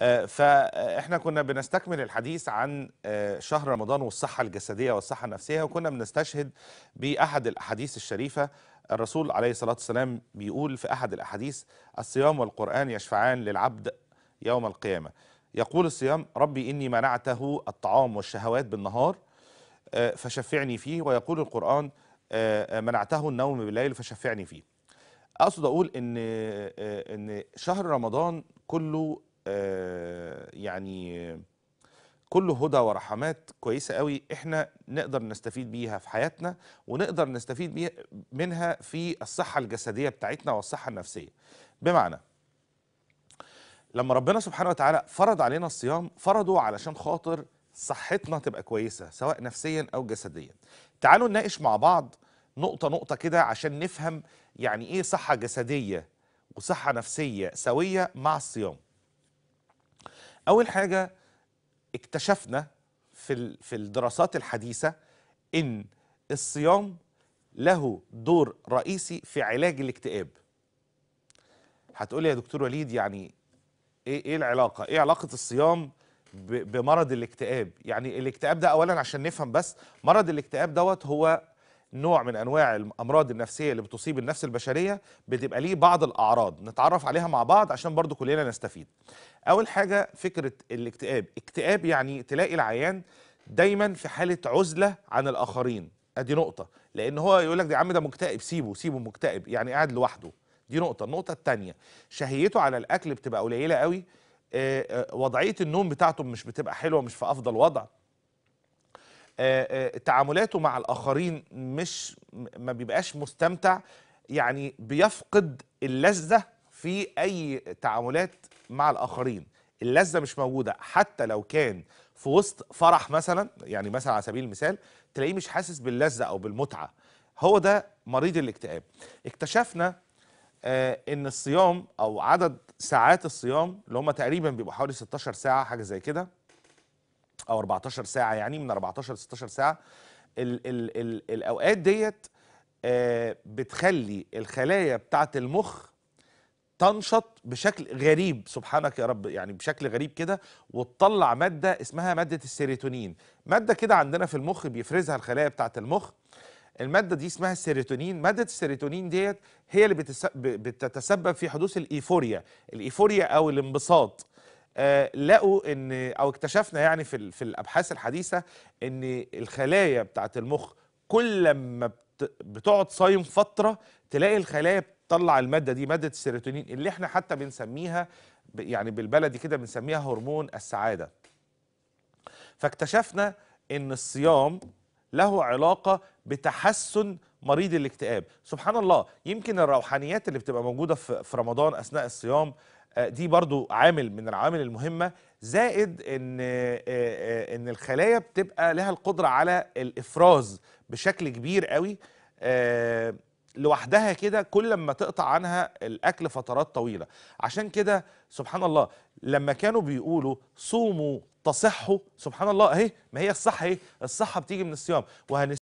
آه، فاحنا كنا بنستكمل الحديث عن آه، شهر رمضان والصحة الجسدية والصحة النفسية وكنا بنستشهد بأحد الأحاديث الشريفة. الرسول عليه الصلاة والسلام بيقول في أحد الأحاديث الصيام والقرآن يشفعان للعبد يوم القيامة. يقول الصيام ربي إني منعته الطعام والشهوات بالنهار آه، فشفعني فيه. ويقول القرآن آه، منعته النوم بالليل فشفعني فيه. أقصد أقول إن إن شهر رمضان كله يعني كله هدى ورحمات كويسة قوي إحنا نقدر نستفيد بيها في حياتنا ونقدر نستفيد بيها منها في الصحة الجسدية بتاعتنا والصحة النفسية. بمعنى لما ربنا سبحانه وتعالى فرض علينا الصيام فرضه علشان خاطر صحتنا تبقى كويسة سواء نفسيا أو جسديا. تعالوا نناقش مع بعض نقطة نقطة كده عشان نفهم يعني إيه صحة جسدية وصحة نفسية سوية مع الصيام. أول حاجة اكتشفنا في في الدراسات الحديثة إن الصيام له دور رئيسي في علاج الاكتئاب. هتقولي يا دكتور وليد يعني إيه إيه العلاقة؟ إيه علاقة الصيام بمرض الاكتئاب؟ يعني الاكتئاب ده اولا عشان نفهم بس مرض الاكتئاب دوت هو نوع من أنواع الأمراض النفسية اللي بتصيب النفس البشرية بتبقى ليه بعض الأعراض. نتعرف عليها مع بعض عشان برضو كلنا نستفيد. أول حاجة فكرة الاكتئاب. اكتئاب يعني تلاقي العيان دايما في حالة عزلة عن الآخرين. أدي نقطة. لأن هو يقول لك يا عم ده مكتئب. سيبه سيبه مكتئب. يعني قاعد لوحده. دي نقطة. النقطة الثانية شهيته على الأكل بتبقى قليلة قوي. آه، آه، وضعية النوم بتاعته مش بتبقى حلوة مش في أفضل وضع. تعاملاته مع الآخرين مش ما بيبقاش مستمتع يعني بيفقد اللذة في أي تعاملات مع الآخرين. اللذة مش موجودة. حتى لو كان في وسط فرح مثلا يعني مثلا على سبيل المثال تلاقيه مش حاسس باللذة أو بالمتعة. هو ده مريض الاكتئاب. اكتشفنا آه، إن الصيام أو عدد ساعات الصيام اللي هم تقريبا بيبقوا حوالي 16 ساعة حاجة زي كده أو 14 ساعة يعني من 14 ل 16 ساعة. ال ال ال الأوقات ديت آه، بتخلي الخلايا بتاعة المخ تنشط بشكل غريب. سبحانك يا رب يعني بشكل غريب كده وتطلع مادة اسمها مادة السيروتونين. مادة كده عندنا في المخ بيفرزها الخلايا بتاعة المخ. المادة دي اسمها السيروتونين. مادة السيروتونين ديت هي اللي بتتسبب في حدوث ال euphoria. ال euphoria أو الانبساط. لقوا ان أو اكتشفنا يعني في في الأبحاث الحديثة إن الخلايا بتاعت المخ كل ما بت- بتقعد صايم فترة تلاقي الخلايا بتطلع المادة دي مادة السيروتونين اللي إحنا حتى بنسميها يعني بالبلدي كده بنسميها هرمون السعادة. فاكتشفنا إن الصيام له علاقة بتحسن مريض الاكتئاب. سبحان الله يمكن الروحانيات اللي بتبقى موجودة في رمضان أثناء الصيام آه، دي برضو عامل من العوامل المهمة. زائد إن آه، آه، إن الخلايا بتبقى لها القدرة على الإفراز بشكل كبير قوي. لوحدها كده كل ما تقطع عنها الأكل فترات طويلة. عشان كده سبحان الله لما كانوا بيقولوا صوموا تصحوا. سبحان الله. اهي ما هي الصحة؟ اهي الصحة بتيجي من الصيام. وهن